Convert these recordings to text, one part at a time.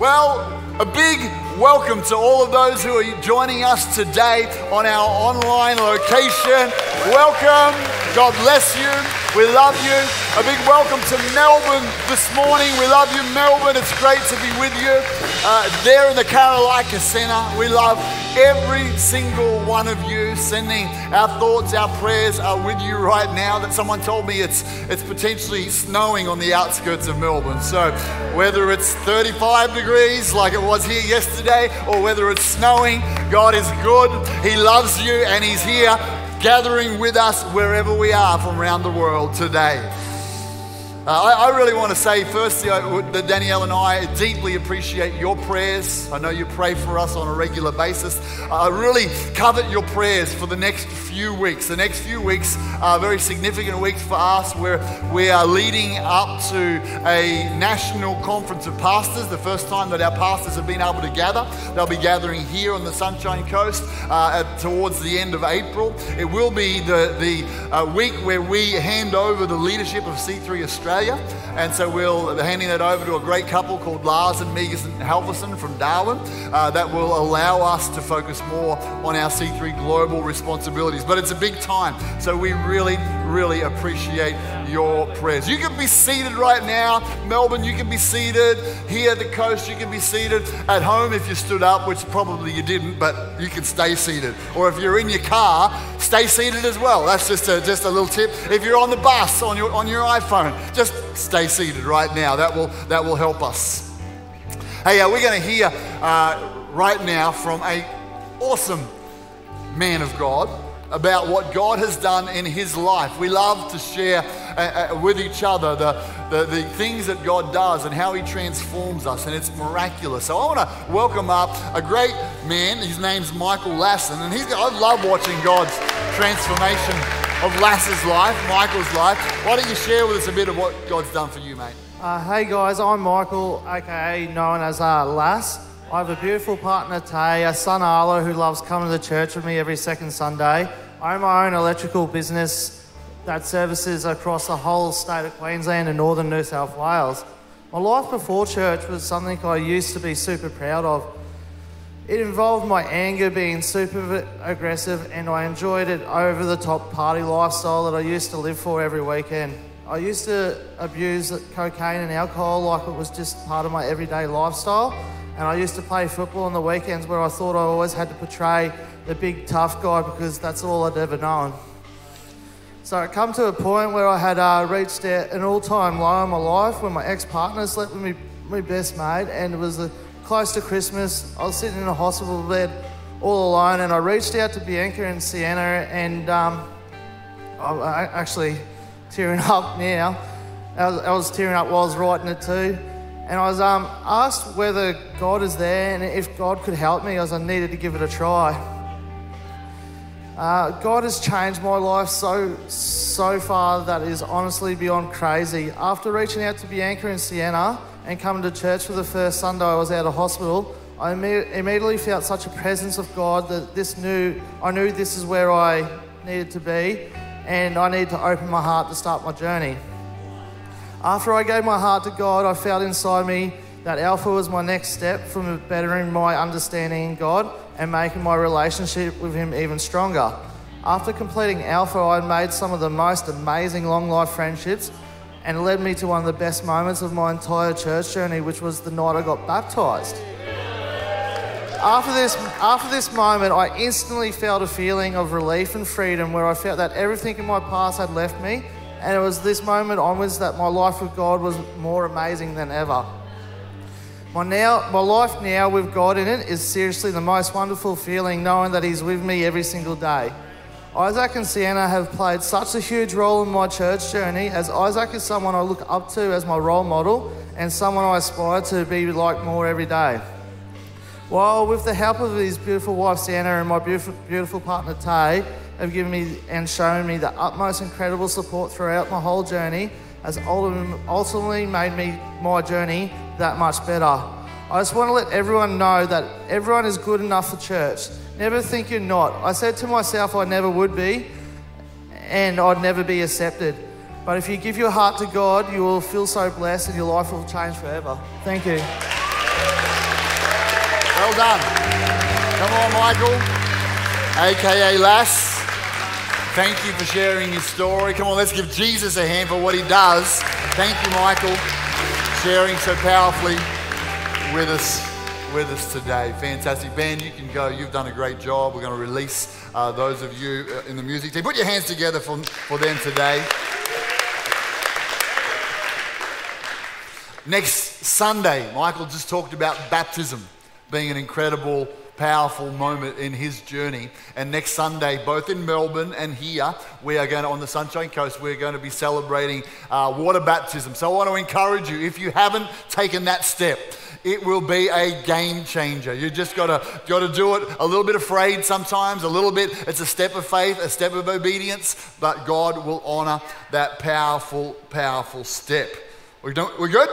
Well, a big welcome to all of those who are joining us today on our online location. Welcome. God bless you. We love you. A big welcome to Melbourne this morning. We love you, Melbourne. It's great to be with you. Uh, there in the Karralyka Centre, we love every single one of you. Sending our thoughts, our prayers are with you right now. That someone told me it's it's potentially snowing on the outskirts of Melbourne. So whether it's 35 degrees like it was here yesterday, or whether it's snowing, God is good. He loves you, and He's here gathering with us wherever we are from around the world today. Uh, I, I, really want to say, firstly, that Danielle and I deeply appreciate your prayers. I know you pray for us on a regular basis. I really covet your prayers for the next few weeks. The next few weeks are very significant weeks for us where we are leading up to a national conference of pastors, the first time that our pastors have been able to gather. They'll be gathering here on the Sunshine Coast uh, at, towards the end of April. It will be the, the uh, week where we hand over the leadership of C3 Australia Australia. And so we'll be handing that over to a great couple called Lars and Megan Halverson from Darwin uh, that will allow us to focus more on our C3 global responsibilities. But it's a big time, so we really, really appreciate your prayers. You can be seated right now. Melbourne, you can be seated. Here at the coast, you can be seated. At home, if you stood up, which probably you didn't, but you can stay seated. Or if you're in your car, stay seated as well. That's just a, just a little tip. If you're on the bus, on your, on your iPhone, just stay seated right now. That will, that will help us. Hey, uh, we're going to hear uh, right now from a awesome man of God about what God has done in his life. We love to share uh, uh, with each other the, the, the, things that God does and how he transforms us, and it's miraculous. So I want to welcome up a great man. His name's Michael Lassen, and he's, I love watching God's transformation of Lass's life, Michael's life. Why don't you share with us a bit of what God's done for you, mate? Uh, hey guys, I'm Michael, aka known as uh, Lass. I have a beautiful partner, Tay, a son, Arlo, who loves coming to church with me every second Sunday. I own my own electrical business that services across the whole state of Queensland and northern New South Wales. My life before church was something I used to be super proud of. It involved my anger being super aggressive, and I enjoyed it over the top party lifestyle that I used to live for every weekend. I used to abuse cocaine and alcohol like it was just part of my everyday lifestyle. And I used to play football on the weekends where I thought I always had to portray the big tough guy because that's all I'd ever known. So I come to a point where I had uh, reached an all-time low in my life when my ex-partner slept with me, my best mate, and it was uh, close to Christmas. I was sitting in a hospital bed all alone, and I reached out to Bianca and Sienna, and um, I, actually tearing up now. I was, I was tearing up while I was writing it too. And I was um, asked whether God is there and if God could help me, as I needed to give it a try. Uh, God has changed my life so, so far that is honestly beyond crazy. After reaching out to Bianca and Sienna and coming to church for the first Sunday I was out of hospital, I immediately felt such a presence of God that this knew, I knew this is where I needed to be and I needed to open my heart to start my journey. After I gave my heart to God, I felt inside me that Alpha was my next step from bettering my understanding in God and making my relationship with Him even stronger. After completing Alpha, I made some of the most amazing long life friendships and led me to one of the best moments of my entire church journey, which was the night I got baptized. After this, after this moment, I instantly felt a feeling of relief and freedom where I felt that everything in my past had left me and it was this moment onwards that my life with God was more amazing than ever. My, now, my life now with God in it is seriously the most wonderful feeling knowing that He's with me every single day. Isaac and Sienna have played such a huge role in my church journey as Isaac is someone I look up to as my role model and someone I aspire to be like more every day. While with the help of his beautiful wife Sienna and my beautiful, beautiful partner Tay, have given me and shown me the utmost incredible support throughout my whole journey has ultimately made me my journey that much better. I just want to let everyone know that everyone is good enough for church. Never think you're not. I said to myself I never would be, and I'd never be accepted. But if you give your heart to God, you will feel so blessed and your life will change forever. Thank you. Well done. Come on, Michael, aka Lass. Thank you for sharing your story. Come on, let's give Jesus a hand for what he does. Thank you, Michael, sharing so powerfully with us with us today. Fantastic. Ben, you can go. You've done a great job. We're going to release uh, those of you uh, in the music team. Put your hands together for, for them today. Next Sunday, Michael just talked about baptism being an incredible, powerful moment in his journey. And next Sunday, both in Melbourne and here, we are going to, on the Sunshine Coast, we're going to be celebrating uh, water baptism. So I want to encourage you, if you haven't taken that step, it will be a game changer. You just gotta gotta do it a little bit afraid sometimes, a little bit. It's a step of faith, a step of obedience, but God will honor that powerful, powerful step. We don't, we're good?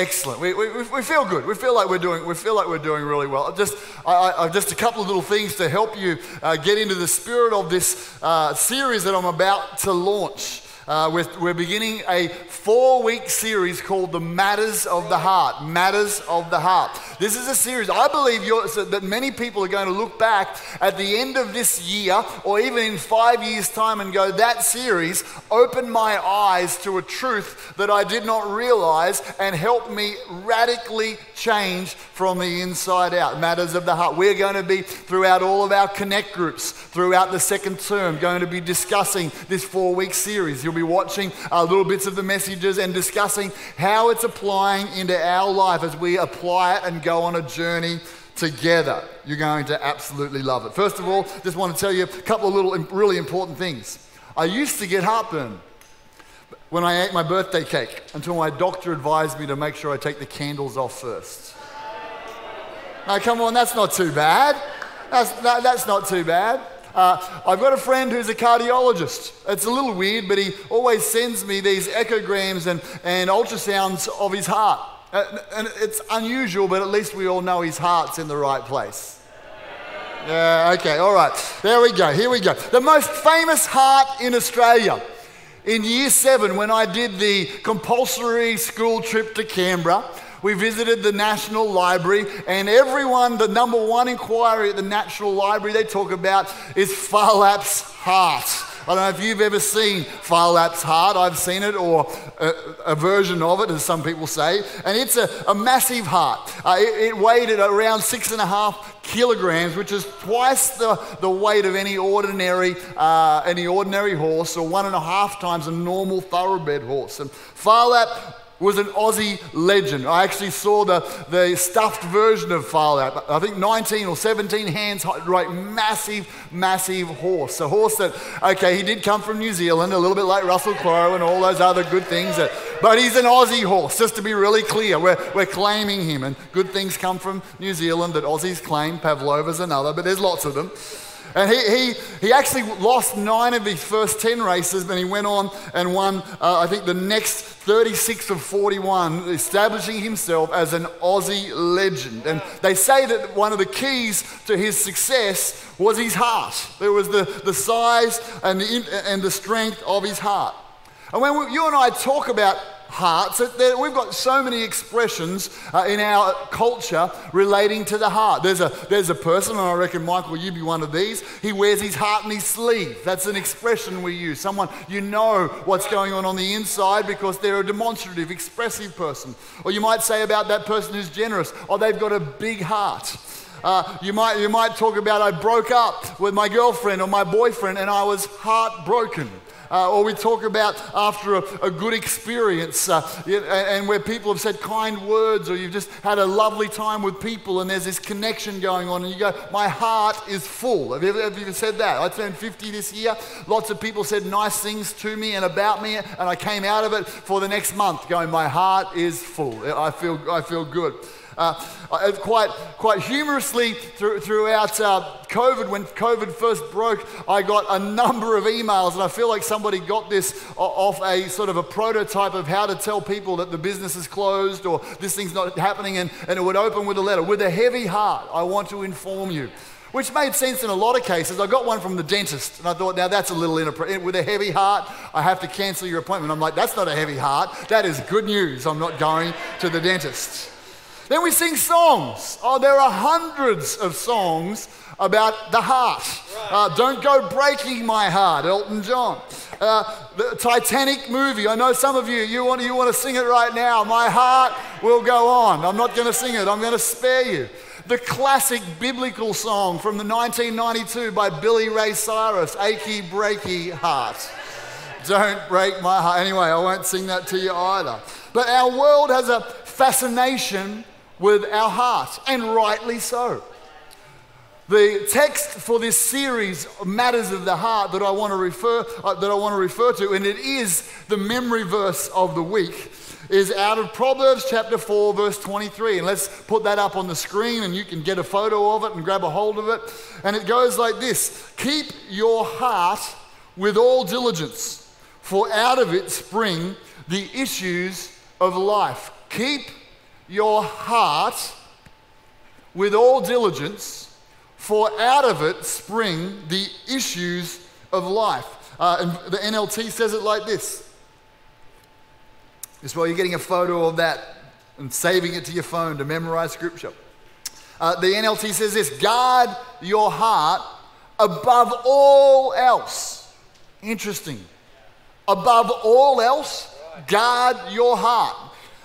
Excellent. We, we, we feel good. We feel like we're doing, we feel like we're doing really well. Just, I, I, just a couple of little things to help you uh, get into the spirit of this uh, series that I'm about to launch. Uh, we're, we're, beginning a four week series called The Matters of the Heart. Matters of the Heart. This is a series I believe so that many people are going to look back at the end of this year or even in five years' time and go, That series opened my eyes to a truth that I did not realize and helped me radically change from the inside out. Matters of the Heart. We're going to be throughout all of our connect groups, throughout the second term, going to be discussing this four week series. You'll be watching uh, little bits of the messages and discussing how it's applying into our life as we apply it and go on a journey together. You're going to absolutely love it. First of all, just want to tell you a couple of little really important things. I used to get heartburn when I ate my birthday cake until my doctor advised me to make sure I take the candles off first. Now, come on, that's not too bad. That's, that, that's not too bad. Uh, I've got a friend who's a cardiologist. It's a little weird, but he always sends me these echograms and, and ultrasounds of his heart. Uh, and it's unusual, but at least we all know his heart's in the right place. Yeah, okay, all right. There we go. Here we go. The most famous heart in Australia. In year seven, when I did the compulsory school trip to Canberra, we visited the National Library, and everyone, the number one inquiry at the National Library they talk about is Phar Lap's heart. I don't know if you've ever seen Lap's heart. I've seen it, or a, a, version of it, as some people say. And it's a, a massive heart. Uh, it, it, weighed at around six and a half kilograms, which is twice the, the weight of any ordinary, uh, any ordinary horse, or one and a half times a normal thoroughbred horse. And Phar Lap was an Aussie legend. I actually saw the, the stuffed version of Phar Lap. I think 19 or 17 hands, right, massive, massive horse. A horse that, okay, he did come from New Zealand, a little bit like Russell Crowe and all those other good things, that, but he's an Aussie horse, just to be really clear. We're, we're claiming him, and good things come from New Zealand that Aussies claim. Pavlova's another, but there's lots of them. And he, he, he actually lost nine of his first 10 races, but he went on and won, uh, I think, the next 36 of 41, establishing himself as an Aussie legend. And they say that one of the keys to his success was his heart. There was the, the size and the, and the strength of his heart. And when we, you and I talk about hearts. We've got so many expressions uh, in our culture relating to the heart. There's a, there's a person, and I reckon, Michael, you'd be one of these. He wears his heart in his sleeve. That's an expression we use. Someone, you know what's going on on the inside because they're a demonstrative, expressive person. Or you might say about that person who's generous, oh, they've got a big heart. Uh, you, might, you might talk about I broke up with my girlfriend or my boyfriend and I was heartbroken. Uh, or we talk about after a, a good experience uh, and where people have said kind words or you've just had a lovely time with people and there's this connection going on and you go, My heart is full. Have you ever, have you ever said that? I turned 50 this year. Lots of people said nice things to me and about me, and I came out of it for the next month going, My heart is full. I feel, I feel good. Uh, uh, quite, quite humorously, through, throughout uh, COVID, when COVID first broke, I got a number of emails, and I feel like somebody got this off a sort of a prototype of how to tell people that the business is closed or this thing's not happening, and, and it would open with a letter. With a heavy heart, I want to inform you which made sense in a lot of cases. I got one from the dentist, and I thought, now that's a little inappropriate. With a heavy heart, I have to cancel your appointment. I'm like, that's not a heavy heart. That is good news. I'm not going to the dentist. Then we sing songs. Oh, there are hundreds of songs about the heart. Uh, Don't go breaking my heart, Elton John. Uh, the Titanic movie. I know some of you, you want, you want to sing it right now. My heart will go on. I'm not going to sing it, I'm going to spare you. The classic biblical song from the 1992 by Billy Ray Cyrus, Achy Breaky Heart. Don't break my heart. Anyway, I won't sing that to you either. But our world has a fascination with our heart, and rightly so. The text for this series, Matters of the Heart, that I want to refer, uh, that I want to refer to, and it is the memory verse of the week, is out of Proverbs chapter 4, verse 23. And let's put that up on the screen, and you can get a photo of it and grab a hold of it. And it goes like this Keep your heart with all diligence, for out of it spring the issues of life. Keep your heart with all diligence for out of it spring the issues of life. Uh, and the NLT says it like this. This while you're getting a photo of that and saving it to your phone to memorize scripture. Uh, the NLT says this guard your heart above all else. Interesting. Above all else, guard your heart.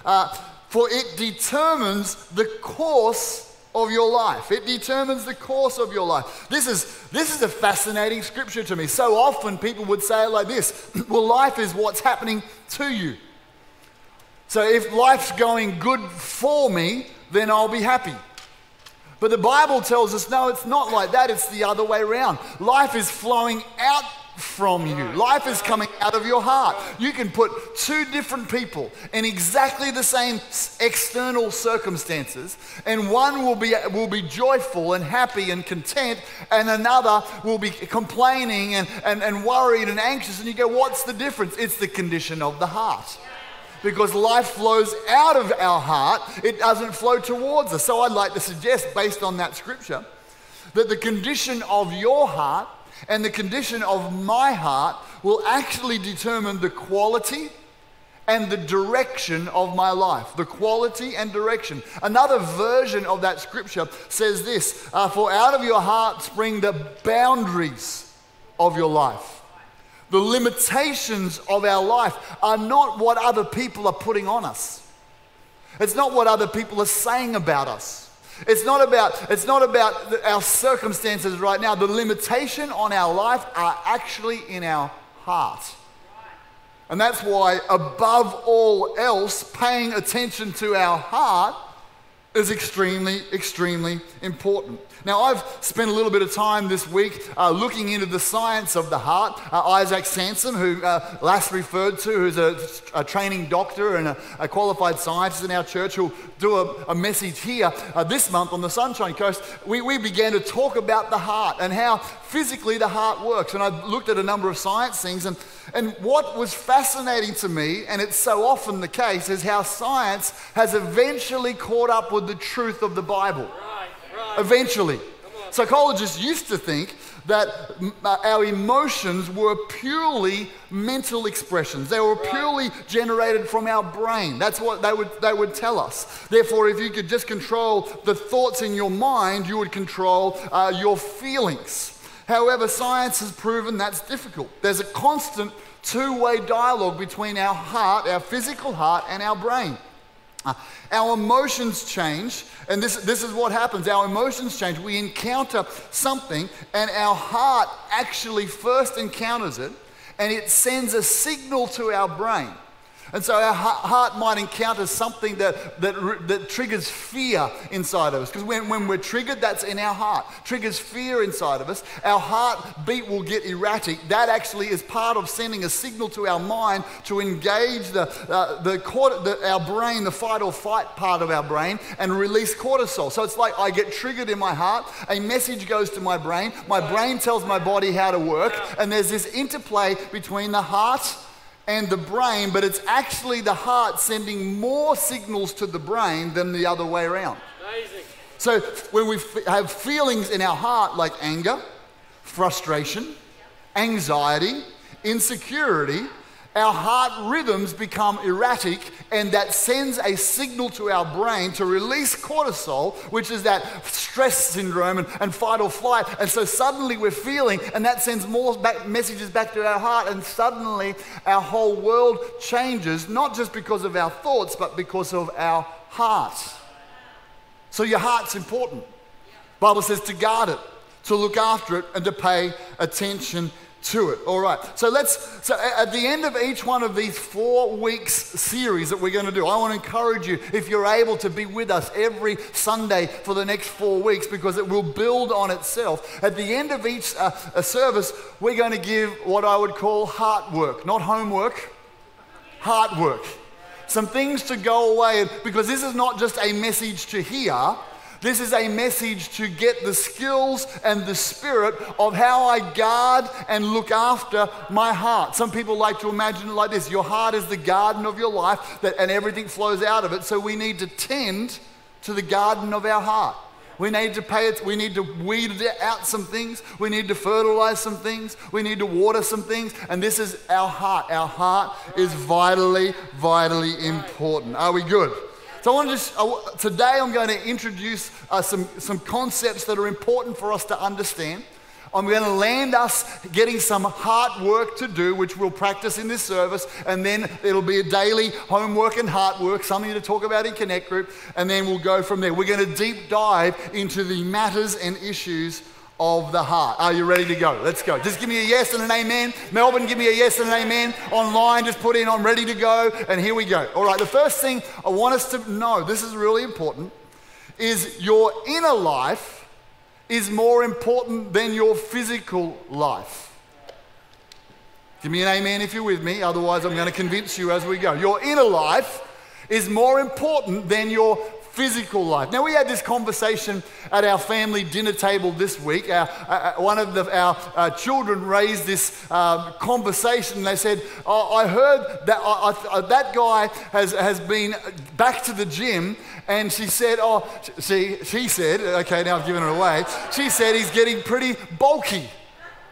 Uh, for it determines the course of your life. It determines the course of your life. This is, this is a fascinating scripture to me. So often people would say it like this Well, life is what's happening to you. So if life's going good for me, then I'll be happy. But the Bible tells us no, it's not like that. It's the other way around. Life is flowing out from you. Life is coming out of your heart. You can put two different people in exactly the same external circumstances, and one will be, will be joyful and happy and content, and another will be complaining and, and, and worried and anxious. And you go, What's the difference? It's the condition of the heart. Because life flows out of our heart, it doesn't flow towards us. So I'd like to suggest, based on that scripture, that the condition of your heart and the condition of my heart will actually determine the quality and the direction of my life. The quality and direction. Another version of that scripture says this uh, For out of your heart spring the boundaries of your life. The limitations of our life are not what other people are putting on us. It's not what other people are saying about us. It's not about, it's not about our circumstances right now. The limitation on our life are actually in our heart. And that's why, above all else, paying attention to our heart is extremely, extremely important. Now, I've spent a little bit of time this week uh, looking into the science of the heart. Uh, Isaac Sansom, who uh, Lass referred to, who's a, a training doctor and a, a, qualified scientist in our church, who'll do a, a message here uh, this month on the Sunshine Coast. We, we began to talk about the heart and how physically the heart works. And I looked at a number of science things, and, and what was fascinating to me, and it's so often the case, is how science has eventually caught up with the truth of the Bible eventually. Psychologists used to think that uh, our emotions were purely mental expressions. They were purely generated from our brain. That's what they would, they would tell us. Therefore, if you could just control the thoughts in your mind, you would control uh, your feelings. However, science has proven that's difficult. There's a constant two way dialogue between our heart, our physical heart, and our brain. Our emotions change, and this, this is what happens. Our emotions change. We encounter something, and our heart actually first encounters it, and it sends a signal to our brain. And so our heart might encounter something that, that, that triggers fear inside of us. Because when, when we're triggered, that's in our heart. Triggers fear inside of us. Our heartbeat will get erratic. That actually is part of sending a signal to our mind to engage the, uh, the, the, our brain, the fight or fight part of our brain, and release cortisol. So it's like I get triggered in my heart, a message goes to my brain, my brain tells my body how to work, and there's this interplay between the heart and the brain, but it's actually the heart sending more signals to the brain than the other way around. Amazing. So when we f- have feelings in our heart like anger, frustration, anxiety, insecurity, our heart rhythms become erratic, and that sends a signal to our brain to release cortisol, which is that stress syndrome and, and fight or flight. And so suddenly we're feeling, and that sends more back, messages back to our heart, and suddenly our whole world changes, not just because of our thoughts, but because of our heart. So your heart's important. Bible says to guard it, to look after it, and to pay attention to it. All right. So let's, so at the end of each one of these four weeks series that we're going to do, I want to encourage you, if you're able to be with us every Sunday for the next four weeks, because it will build on itself. At the end of each uh, service, we're going to give what I would call heart work, not homework, heart work. Some things to go away, because this is not just a message to hear this is a message to get the skills and the spirit of how I guard and look after my heart. Some people like to imagine it like this your heart is the garden of your life, that, and everything flows out of it. So we need to tend to the garden of our heart. We need to pay it, we need to weed out some things, we need to fertilize some things, we need to water some things, and this is our heart. Our heart is vitally, vitally important. Are we good? So I want to just, today I'm going to introduce uh, some, some concepts that are important for us to understand. I'm going to land us getting some heart work to do, which we'll practice in this service, and then it'll be a daily homework and heart work, something to talk about in Connect Group, and then we'll go from there. We're going to deep dive into the matters and issues of the heart. Are you ready to go? Let's go. Just give me a yes and an amen. Melbourne, give me a yes and an amen. Online, just put in, I'm ready to go. And here we go. All right, the first thing I want us to know, this is really important, is your inner life is more important than your physical life. Give me an amen if you're with me, otherwise, I'm going to convince you as we go. Your inner life is more important than your physical life. Now, we had this conversation at our family dinner table this week. Our, uh, uh, one of the, our uh, children raised this um, conversation. They said, oh, I heard that uh, that guy has, has been back to the gym. And she said, Oh, she, she said, okay, now I've given it away. She said he's getting pretty bulky.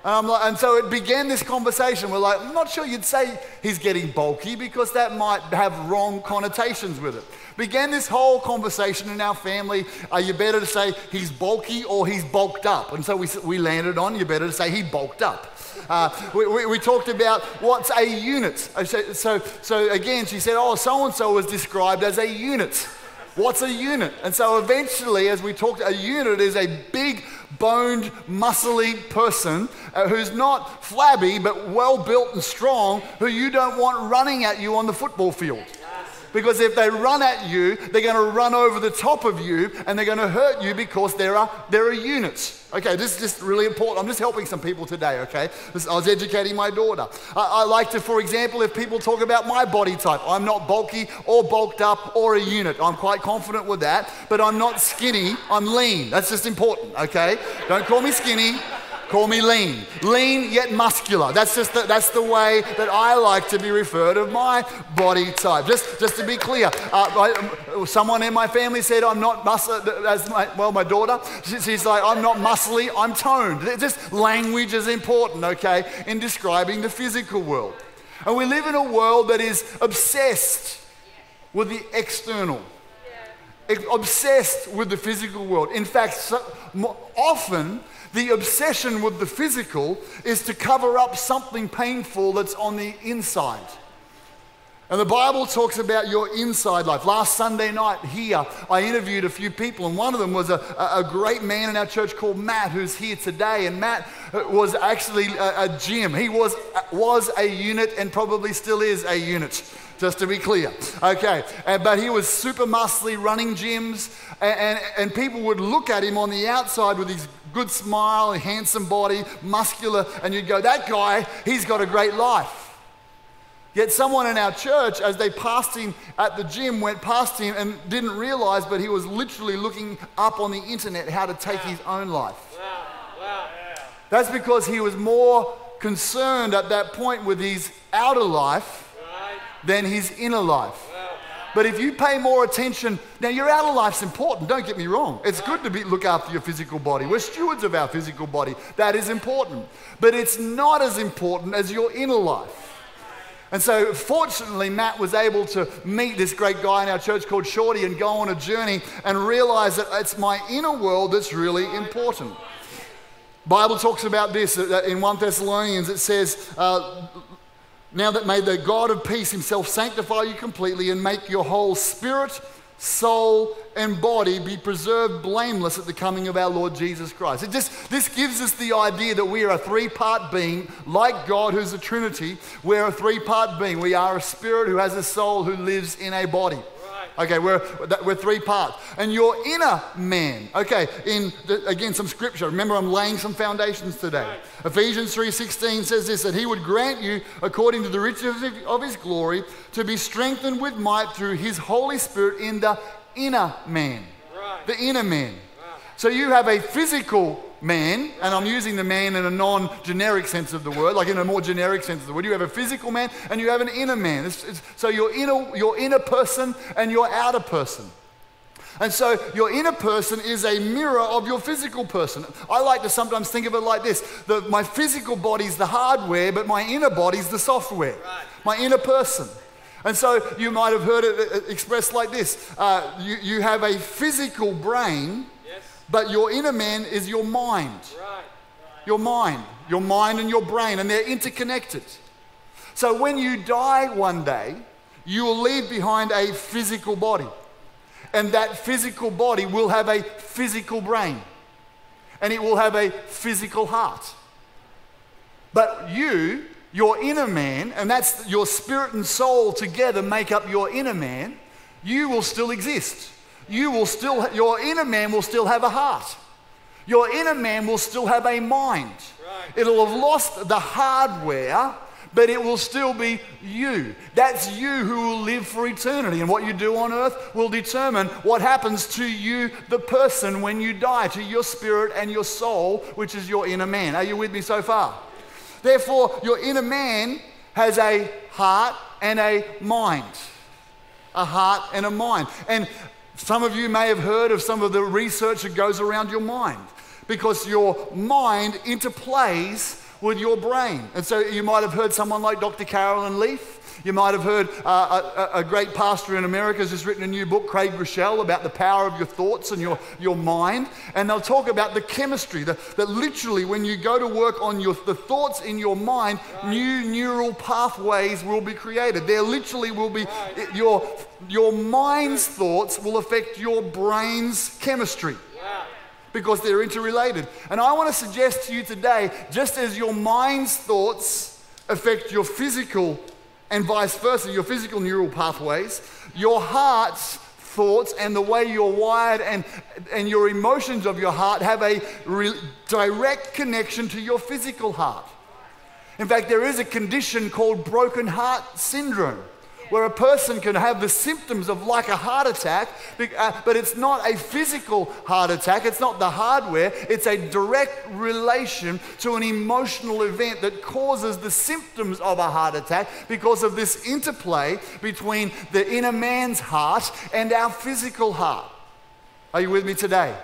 And, like, and, so it began this conversation. We're like, I'm not sure you'd say he's getting bulky because that might have wrong connotations with it. Began this whole conversation in our family. Are you better to say he's bulky or he's bulked up? And so we, we landed on you better to say he bulked up. Uh, we, we, we, talked about what's a unit. So, so, so again, she said, oh, so and so was described as a unit. What's a unit? And so eventually, as we talked, a unit is a big boned, muscly person uh, who's not flabby but well built and strong, who you don't want running at you on the football field. Because if they run at you, they're going to run over the top of you and they're going to hurt you because there are, there are units. Okay, this is just really important. I'm just helping some people today, okay? I was educating my daughter. I, I like to, for example, if people talk about my body type, I'm not bulky or bulked up or a unit. I'm quite confident with that, but I'm not skinny, I'm lean. That's just important, okay? Don't call me skinny. Call me lean. Lean yet muscular. That's just the, that's the way that I like to be referred of my body type. Just, just to be clear, uh, I, someone in my family said I'm not muscle. As my, well, my daughter, she, she's like I'm not muscly. I'm toned. Just language is important, okay, in describing the physical world. And we live in a world that is obsessed with the external obsessed with the physical world. In fact, so, often the obsession with the physical is to cover up something painful that's on the inside. And the Bible talks about your inside life. Last Sunday night here, I interviewed a few people, and one of them was a, a great man in our church called Matt, who's here today. And Matt uh, was actually a, a gym. He was, uh, was a unit and probably still is a unit just to be clear. Okay, and, but he was super muscly running gyms, and, and, and, people would look at him on the outside with his good smile, handsome body, muscular, and you'd go, that guy, he's got a great life. Yet someone in our church, as they passed him at the gym, went past him and didn't realize, but he was literally looking up on the internet how to take his own life. Wow. Wow. That's because he was more concerned at that point with his outer life than his inner life. But if you pay more attention, now your outer life's important, don't get me wrong. It's good to be, look after your physical body. We're stewards of our physical body. That is important. But it's not as important as your inner life. And so, fortunately, Matt was able to meet this great guy in our church called Shorty and go on a journey and realize that it's my inner world that's really important. Bible talks about this in 1 Thessalonians. It says, uh, now that may the God of peace himself sanctify you completely and make your whole spirit, soul, and body be preserved blameless at the coming of our Lord Jesus Christ. It just, this gives us the idea that we are a three part being, like God, who's a Trinity. We're a three part being. We are a spirit who has a soul who lives in a body. Okay, we're, we're three parts. And your inner man, okay, in the, again some scripture. Remember, I'm laying some foundations today. Right. Ephesians 3.16 says this, that he would grant you, according to the riches of his glory, to be strengthened with might through his Holy Spirit in the inner man. Right. The inner man. Right. So you have a physical man, and I'm using the man in a non generic sense of the word, like in a more generic sense of the word. You have a physical man and you have an inner man. It's, it's, so your inner, your inner person and your outer person. And so your inner person is a mirror of your physical person. I like to sometimes think of it like this that my physical body is the hardware, but my inner body is the software. Right. My inner person. And so you might have heard it expressed like this uh, you, you have a physical brain but your inner man is your mind. Right. Your mind. Your mind and your brain, and they're interconnected. So when you die one day, you will leave behind a physical body. And that physical body will have a physical brain. And it will have a physical heart. But you, your inner man, and that's your spirit and soul together make up your inner man, you will still exist you will still, your inner man will still have a heart. Your inner man will still have a mind. Right. It'll have lost the hardware, but it will still be you. That's you who will live for eternity. And what you do on earth will determine what happens to you, the person, when you die, to your spirit and your soul, which is your inner man. Are you with me so far? Therefore, your inner man has a heart and a mind. A heart and a mind. And some of you may have heard of some of the research that goes around your mind because your mind interplays with your brain. And so you might have heard someone like Dr. Caroline Leaf you might have heard uh, a, a, great pastor in America has just written a new book, Craig Groeschel, about the power of your thoughts and your, your mind. And they'll talk about the chemistry, the, that literally when you go to work on your, the thoughts in your mind, right. new neural pathways will be created. There literally will be, right. your, your mind's thoughts will affect your brain's chemistry. Yeah because they're interrelated. And I want to suggest to you today just as your mind's thoughts affect your physical and vice versa, your physical neural pathways, your heart's thoughts and the way you're wired and, and your emotions of your heart have a re- direct connection to your physical heart. In fact, there is a condition called broken heart syndrome where a person can have the symptoms of like a heart attack, uh, but it's not a physical heart attack, it's not the hardware, it's a direct relation to an emotional event that causes the symptoms of a heart attack because of this interplay between the inner man's heart and our physical heart. Are you with me today?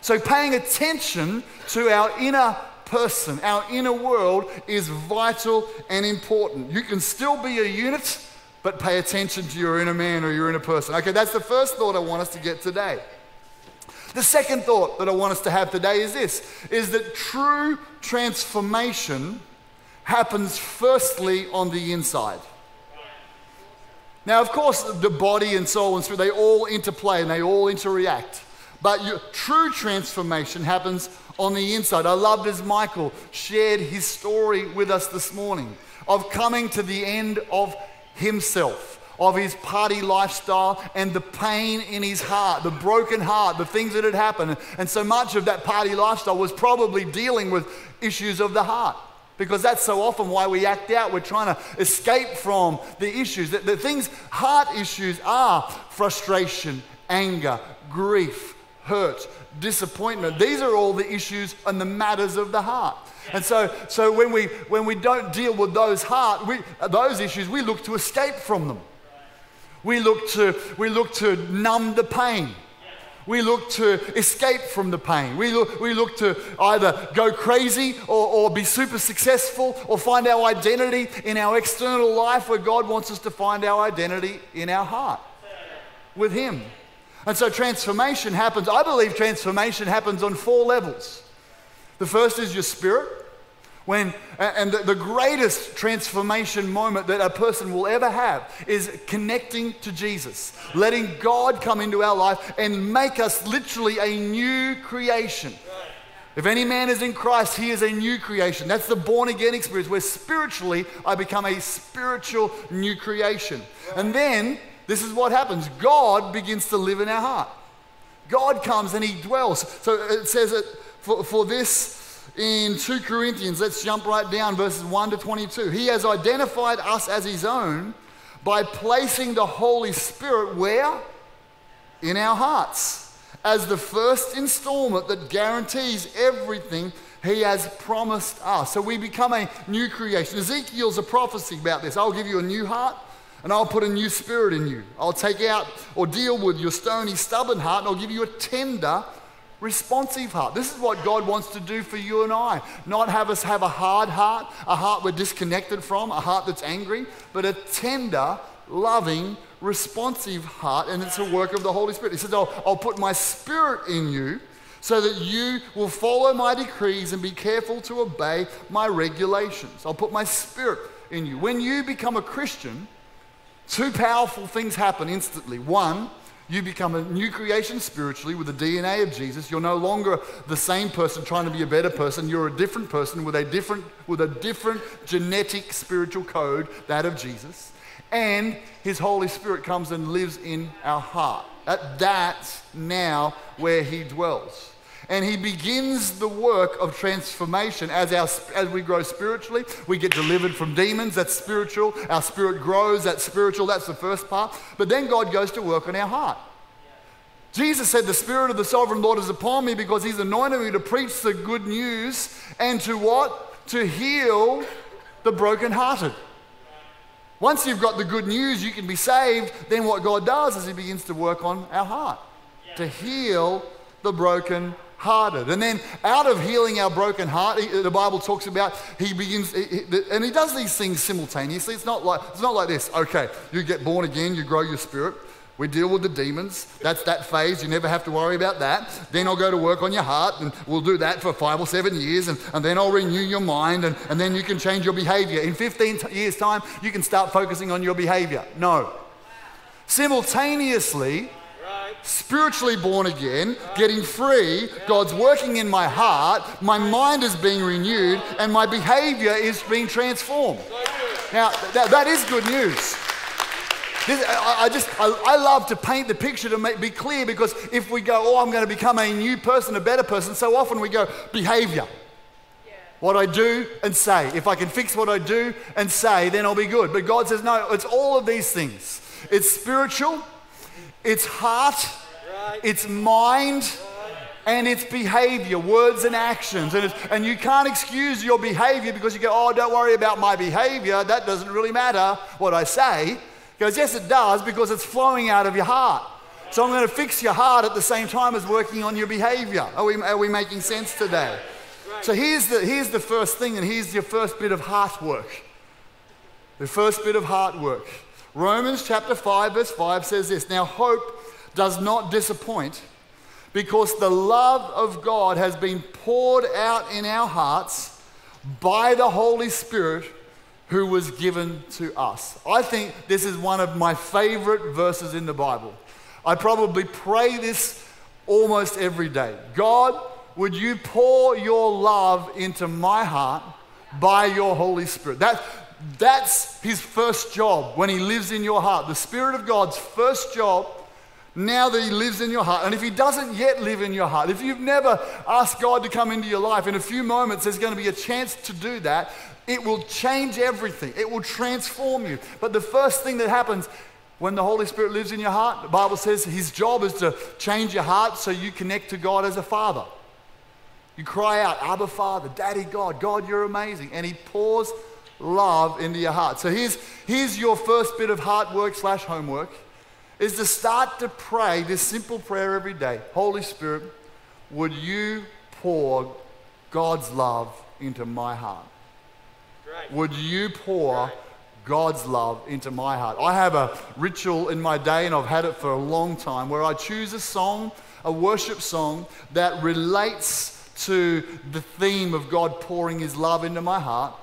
So, paying attention to our inner person, our inner world, is vital and important. You can still be a unit but pay attention to your inner man or your inner person. Okay, that's the first thought I want us to get today. The second thought that I want us to have today is this is that true transformation happens firstly on the inside. Now, of course, the body and soul and spirit, they all interplay and they all interact. But your, true transformation happens on the inside. I loved as Michael shared his story with us this morning of coming to the end of himself, of his party lifestyle and the pain in his heart, the broken heart, the things that had happened. And so much of that party lifestyle was probably dealing with issues of the heart. Because that's so often why we act out. We're trying to escape from the issues. The, the things, heart issues are frustration, anger, grief, hurt, disappointment. These are all the issues and the matters of the heart. And so, so when, we, when we don't deal with those heart, we, those issues, we look to escape from them. We look to, we look to numb the pain. We look to escape from the pain. We look, we look to either go crazy or, or be super successful or find our identity in our external life where God wants us to find our identity in our heart with Him. And so transformation happens, I believe transformation happens on four levels. The first is your spirit. When, and the, greatest transformation moment that a person will ever have is connecting to Jesus, letting God come into our life and make us literally a new creation. If any man is in Christ, he is a new creation. That's the born again experience where spiritually I become a spiritual new creation. And then this is what happens God begins to live in our heart. God comes and he dwells. So it says that for, for this, in 2 Corinthians, let's jump right down, verses 1 to 22. He has identified us as his own by placing the Holy Spirit where? In our hearts, as the first installment that guarantees everything he has promised us. So we become a new creation. Ezekiel's a prophecy about this. I'll give you a new heart and I'll put a new spirit in you. I'll take out or deal with your stony, stubborn heart and I'll give you a tender, responsive heart. This is what God wants to do for you and I. Not have us have a hard heart, a heart we're disconnected from, a heart that's angry, but a tender, loving, responsive heart. And it's a work of the Holy Spirit. He says, I'll, I'll put my spirit in you so that you will follow my decrees and be careful to obey my regulations. I'll put my spirit in you. When you become a Christian, two powerful things happen instantly. One, you become a new creation spiritually with the DNA of Jesus. You're no longer the same person trying to be a better person. You're a different person with a different, with a different genetic spiritual code, that of Jesus. And his Holy Spirit comes and lives in our heart. That's now where he dwells and he begins the work of transformation as, our, as we grow spiritually. We get delivered from demons, that's spiritual. Our spirit grows, that's spiritual, that's the first part. But then God goes to work on our heart. Jesus said, The Spirit of the sovereign Lord is upon me because He's anointed me to preach the good news and to what? To heal the brokenhearted. Once you've got the good news, you can be saved. Then what God does is He begins to work on our heart to heal the broken hearted. And then out of healing our broken heart, the Bible talks about he begins, and he does these things simultaneously. It's not like, it's not like this. Okay, you get born again, you grow your spirit. We deal with the demons. That's that phase. You never have to worry about that. Then I'll go to work on your heart, and we'll do that for five or seven years, and, and then I'll renew your mind, and, and then you can change your behavior. In 15 t- years' time, you can start focusing on your behavior. No. Simultaneously, spiritually born again, getting free, God's working in my heart, my mind is being renewed, and my behavior is being transformed. Now, that, that is good news. This, I, I, just, I, I, love to paint the picture to make, be clear because if we go, oh, I'm going to become a new person, a better person, so often we go, behavior. What I do and say. If I can fix what I do and say, then I'll be good. But God says, no, it's all of these things. It's spiritual, it's heart, it's mind, and it's behavior, words and actions. And, and you can't excuse your behavior because you go, oh, don't worry about my behavior. That doesn't really matter what I say. He goes, yes, it does because it's flowing out of your heart. So I'm going to fix your heart at the same time as working on your behavior. Are we, are we making sense today? So here's the, here's the first thing, and here's your first bit of heart work. The first bit of heart work. Romans chapter 5, verse 5 says this Now, hope does not disappoint because the love of God has been poured out in our hearts by the Holy Spirit who was given to us. I think this is one of my favorite verses in the Bible. I probably pray this almost every day. God, would you pour your love into my heart by your Holy Spirit? That, that's his first job when he lives in your heart. The Spirit of God's first job now that he lives in your heart. And if he doesn't yet live in your heart, if you've never asked God to come into your life, in a few moments there's going to be a chance to do that. It will change everything, it will transform you. But the first thing that happens when the Holy Spirit lives in your heart, the Bible says his job is to change your heart so you connect to God as a father. You cry out, Abba Father, Daddy God, God, you're amazing. And he pours love into your heart. So here's, here's your first bit of heart work slash homework. is to start to pray this simple prayer every day Holy Spirit, would you pour God's love into my heart? Great. Would you pour God's love into my heart? I have a ritual in my day, and I've had it for a long time, where I choose a song, a worship song, that relates to the theme of God pouring His love into my heart,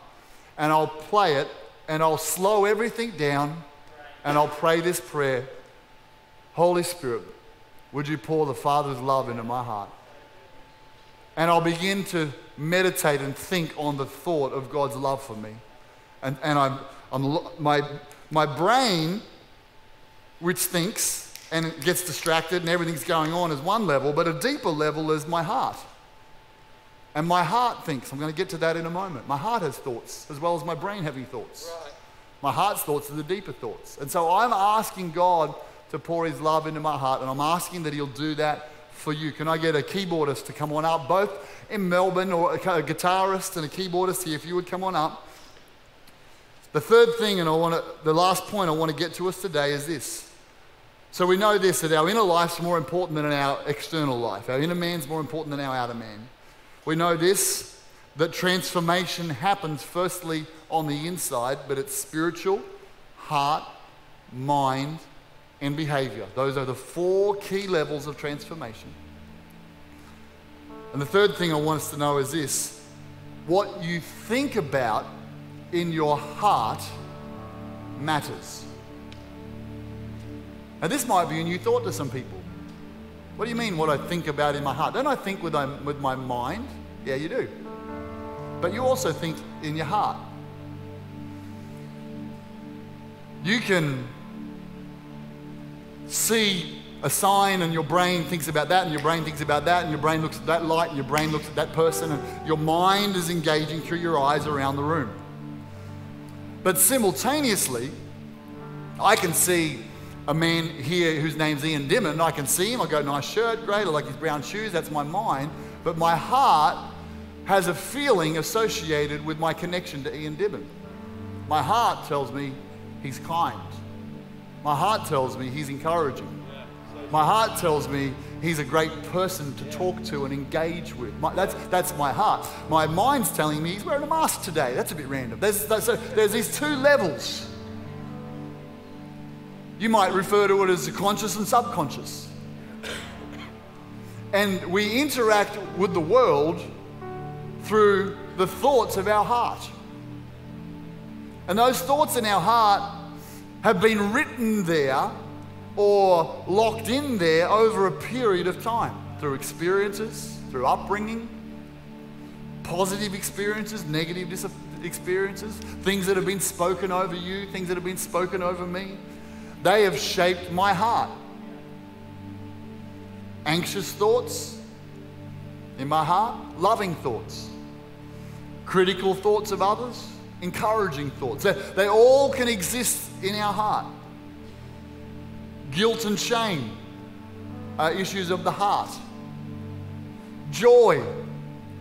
and I'll play it, and I'll slow everything down, and I'll pray this prayer Holy Spirit, would you pour the Father's love into my heart? And I'll begin to meditate and think on the thought of God's love for me. And, and I'm, I'm, my, my brain, which thinks and gets distracted and everything's going on, is one level, but a deeper level is my heart. And my heart thinks, I'm going to get to that in a moment. My heart has thoughts as well as my brain having thoughts. Right. My heart's thoughts are the deeper thoughts. And so I'm asking God to pour His love into my heart, and I'm asking that He'll do that for you. Can I get a keyboardist to come on up, both in Melbourne, or a guitarist and a keyboardist here, if you would come on up? The third thing, and I want to, the last point I want to get to us today is this. So we know this that our inner life's more important than our external life. Our inner man's more important than our outer man. We know this that transformation happens firstly on the inside, but it's spiritual, heart, mind, and behavior. Those are the four key levels of transformation. And the third thing I want us to know is this what you think about in your heart matters. Now, this might be a new thought to some people. What do you mean, what I think about in my heart? Don't I think with my, with my mind? Yeah, you do. But you also think in your heart. You can see a sign and your brain thinks about that and your brain thinks about that and your brain looks at that light and your brain looks at that person and your mind is engaging through your eyes around the room. But simultaneously, I can see a man here whose name's Ian Dimon. I can see him. I go, nice shirt, great. I like his brown shoes. That's my mind. But my heart has a feeling associated with my connection to Ian Dimon. My heart tells me he's kind. My heart tells me he's encouraging. My heart tells me he's a great person to talk to and engage with. My, that's, that's my heart. My mind's telling me he's wearing a mask today. That's a bit random. There's, there's, these two levels. You might refer to it as the conscious and subconscious. And we interact with the world through the thoughts of our heart. And those thoughts in our heart have been written there or locked in there over a period of time through experiences, through upbringing, positive experiences, negative experiences, things that have been spoken over you, things that have been spoken over me. They have shaped my heart. Anxious thoughts in my heart, loving thoughts, critical thoughts of others, encouraging thoughts. They, they all can exist in our heart. Guilt and shame are issues of the heart. Joy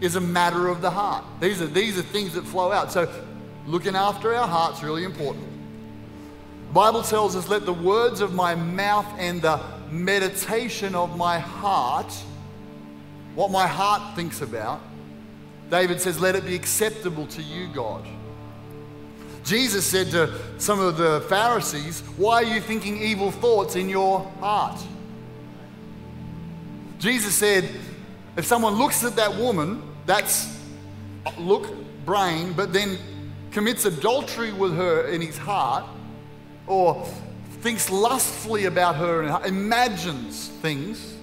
is a matter of the heart. These are, these are things that flow out. So, looking after our heart's really important. Bible tells us, let the words of my mouth and the meditation of my heart, what my heart thinks about, David says, let it be acceptable to you, God. Jesus said to some of the Pharisees, Why are you thinking evil thoughts in your heart? Jesus said, If someone looks at that woman, that's look, brain, but then commits adultery with her in his heart, or thinks lustfully about her and imagines things,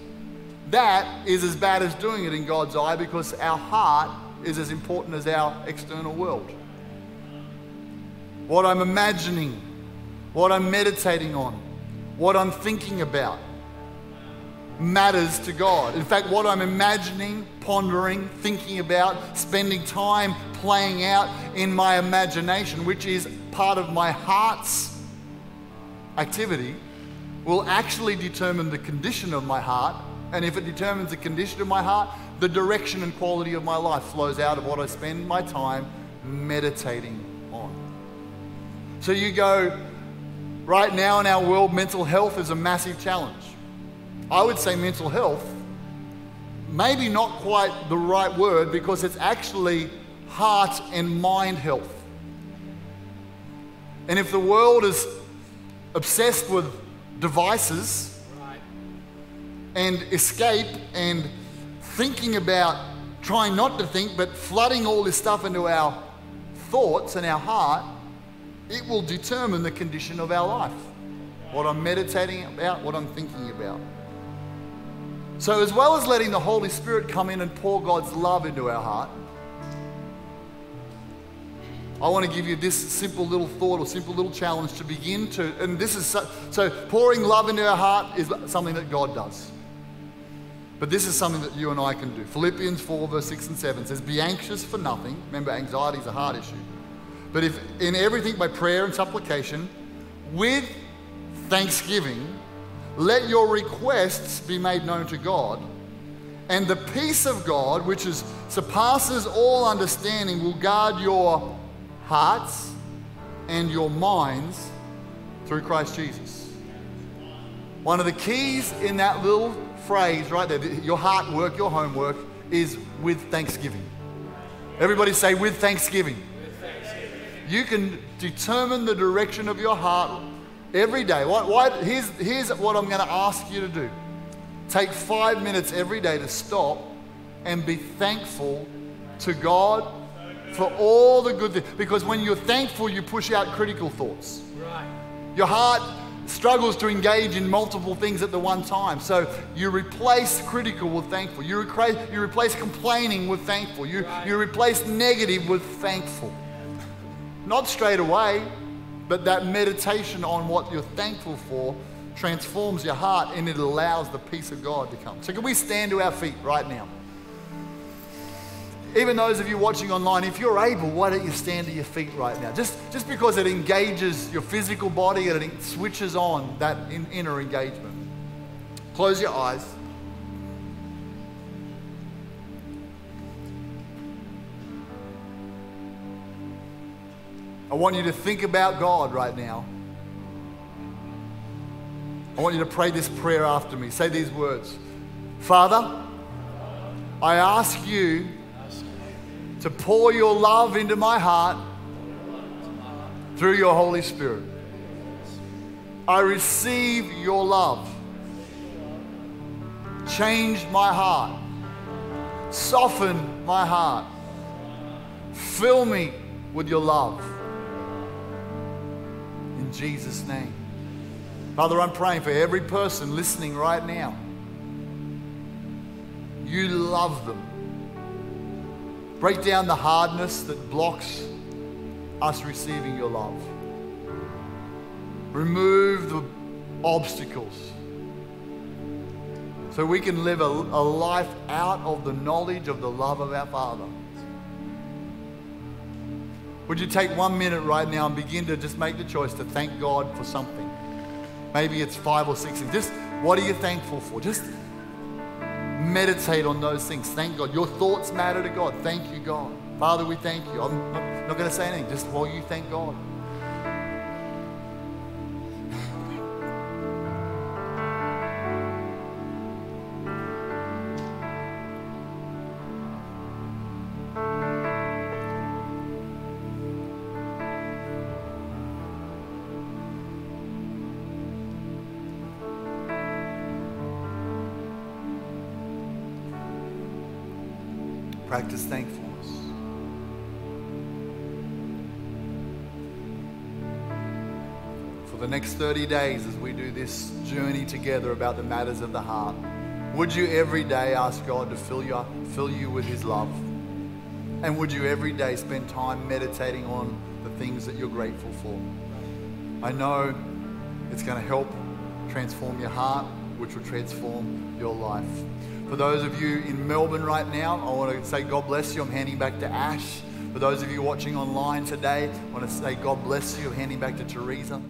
that is as bad as doing it in God's eye because our heart is as important as our external world what I'm imagining, what I'm meditating on, what I'm thinking about matters to God. In fact, what I'm imagining, pondering, thinking about, spending time playing out in my imagination, which is part of my heart's activity, will actually determine the condition of my heart. And if it determines the condition of my heart, the direction and quality of my life flows out of what I spend my time meditating on. So you go, Right now in our world, mental health is a massive challenge. I would say mental health, maybe not quite the right word because it's actually heart and mind health. And if the world is obsessed with devices and escape and thinking about trying not to think, but flooding all this stuff into our thoughts and our heart, it will determine the condition of our life. What I'm meditating about, what I'm thinking about. So, as well as letting the Holy Spirit come in and pour God's love into our heart, I want to give you this simple little thought or simple little challenge to begin to, and this is so, so pouring love into our heart is something that God does. But this is something that you and I can do. Philippians 4, verse 6 and 7 says, Be anxious for nothing. Remember, anxiety is a heart issue. But if in everything by prayer and supplication, with thanksgiving, let your requests be made known to God, and the peace of God, which is, surpasses all understanding, will guard your hearts and your minds through Christ Jesus. One of the keys in that little phrase right there, your heart work, your homework, is with thanksgiving. Everybody say, with thanksgiving. You can determine the direction of your heart every day. Why, why, here's, here's what I'm going to ask you to do take five minutes every day to stop and be thankful to God for all the good things. Because when you're thankful, you push out critical thoughts. Right. Your heart struggles to engage in multiple things at the one time. So you replace critical with thankful. You, recra- you replace complaining with thankful. You, right. you replace negative with thankful. Not straight away, but that meditation on what you're thankful for transforms your heart and it allows the peace of God to come. So, can we stand to our feet right now? Even those of you watching online, if you're able, why don't you stand to your feet right now? Just, just because it engages your physical body and it switches on that in, inner engagement. Close your eyes. I want you to think about God right now. I want you to pray this prayer after me. Say these words Father, I ask you to pour your love into my heart through your Holy Spirit. I receive your love. Change my heart. Soften my heart. Fill me with your love. In Jesus' name. Father, I'm praying for every person listening right now. You love them. Break down the hardness that blocks us receiving your love. Remove the obstacles so we can live a, a, life out of the knowledge of the love of our Father. Would you take one minute right now and begin to just make the choice to thank God for something? Maybe it's five or six. Just what are you thankful for? Just meditate on those things. Thank God. Your thoughts matter to God. Thank you, God. Father, we thank you. I'm not, going to say anything, just while you thank God. Practice thankfulness. For the next 30 days, as we do this journey together about the matters of the heart, would you every day ask God to fill you, fill you with His love? And would you every day spend time meditating on the things that you're grateful for? I know it's going to help transform your heart, which will transform your life. For those of you in Melbourne right now, I want to say God bless you. I'm handing back to Ash. For those of you watching online today, I want to say God bless you. I'm handing back to Teresa.